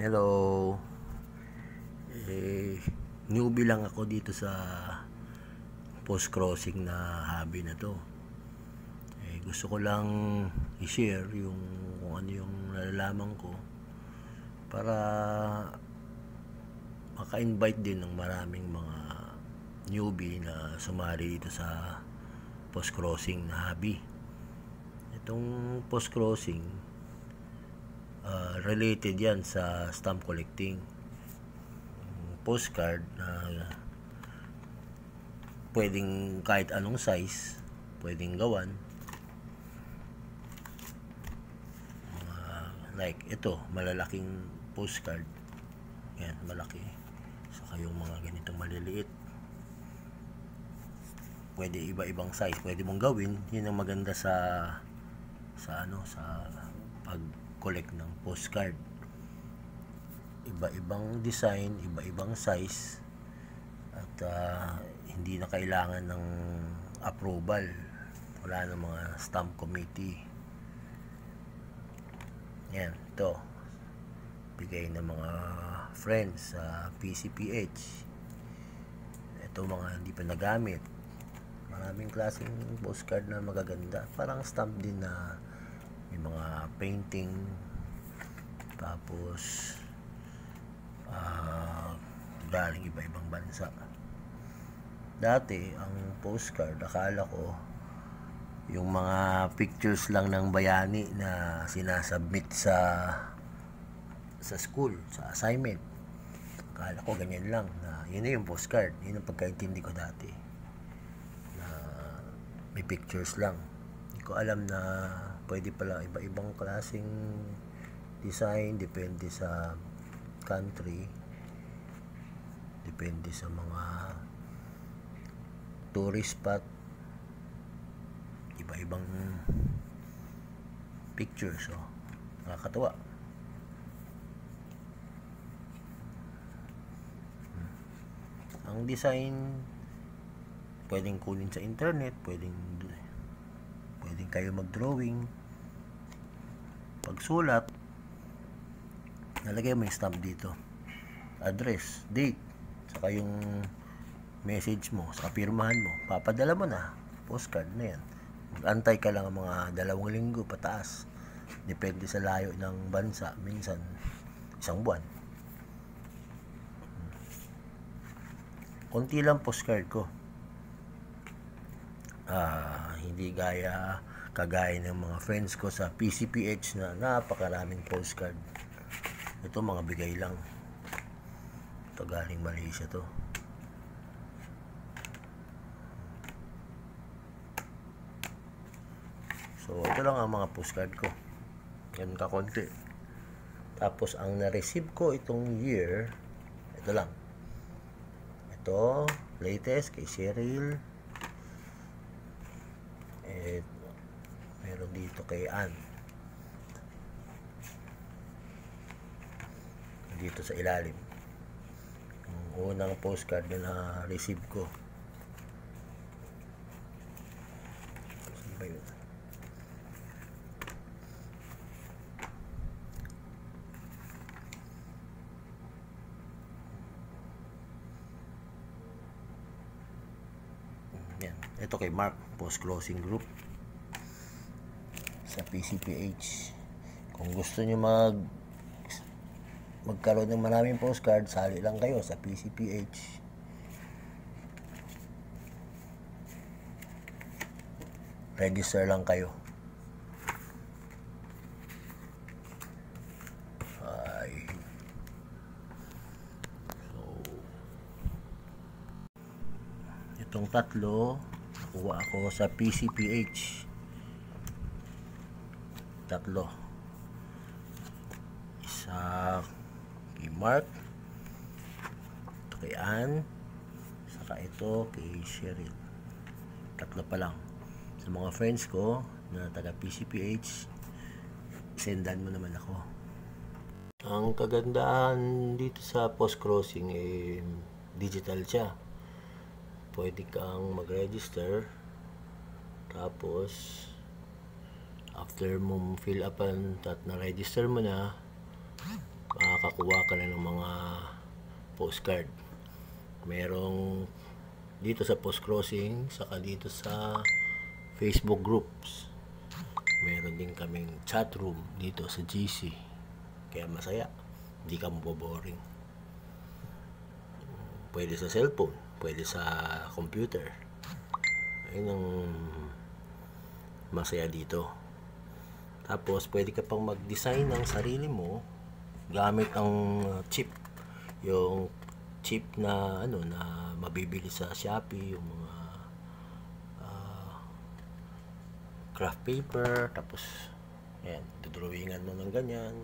Hello. Eh, newbie lang ako dito sa post-crossing na hobby na to. Eh, gusto ko lang i-share yung kung ano yung nalalaman ko para maka-invite din ng maraming mga newbie na sumali dito sa post-crossing na hobby. Itong post-crossing, related yan sa stamp collecting. Postcard na pwedeng kahit anong size, pwedeng gawan. Like ito, malalaking postcard. Yan, malaki. Saka yung mga ganitong maliliit pwede iba-ibang size pwede mong gawin yun ang maganda sa sa ano sa pag-collect ng postcard. Iba-ibang design iba-ibang size at uh, hindi na kailangan ng approval. Wala ng mga stamp committee. Yan to bigay ng mga friends sa PCPH ito mga hindi pa nagamit. Maraming klaseng postcard na magaganda. Parang stamp din na may mga painting. Tapos uh, galing iba-ibang bansa. Dati ang postcard akala ko yung mga pictures lang ng bayani na sinasubmit sa sa school, sa assignment. Akala ko ganyan lang na yun na yung postcard. Yun ang pagkaintindi ko dati. May pictures lang. Hindi ko alam na pwede pala iba-ibang klaseng design depende sa country depende sa mga tourist spot iba-ibang pictures oh. nakakatawa hmm. ang design pwedeng kunin sa internet pwedeng pwedeng kayo mag-drawing pagsulat nalagay mo yung stamp dito. Address, date saka yung message mo saka pirmahan mo. Papadala mo na. Postcard na yan. Mag-antay ka lang mga dalawang linggo pataas. Depende sa layo ng bansa. Minsan isang buwan. Konti lang postcard ko. Uh, hindi gaya kagaya ng mga friends ko sa PCPH na napakaraming postcard. Ito mga bigay lang. Ito galing Malaysia to. So ito lang ang mga postcard ko. Yan ka konti. Tapos ang na-receive ko itong year ito lang. Ito latest kay Cheryl eh, meron dito sa ilalim. Yung unang postcard na na-receive ko. Saan yan. Ito kay Mark post closing group sa PCPH kung gusto nyo mag magkaroon ng maraming postcard sali lang kayo sa PCPH register lang kayo. Ay. So itong tatlo nakuha ako sa PCPH tatlo. Isa kay Mark. Ito kay Ann. Saka ito kay Cheryl. Tatlo pa lang. Sa mga friends ko na taga PCPH sendan mo naman ako. Ang kagandahan dito sa post crossing eh, digital siya. Pwede kang mag-register. Tapos after mo fill upan at na-register mo na makakakuha ka na ng mga postcard. Merong dito sa post crossing, saka dito sa Facebook groups. Meron din kaming chat room dito sa GC. Kaya masaya. Hindi ka maboboring. Pwede sa cellphone, pwede sa computer. Ayun ang masaya dito. Tapos, pwede ka pang mag-design ng sarili mo gamit ang uh, chip. Yung chip na ano na mabibili sa Shopee, yung mga uh, craft paper, tapos yan, dudrawingan mo ng ganyan.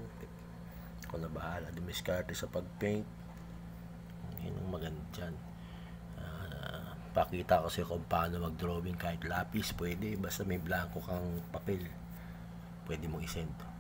Ako na bahala, dumiskarte sa pag-paint. Yun ang maganda dyan. Ah, pakita ko sa'yo kung paano mag-drawing kahit lapis, pwede. Basta may blanco kang papel, pwede mo isend.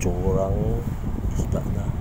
corang istana.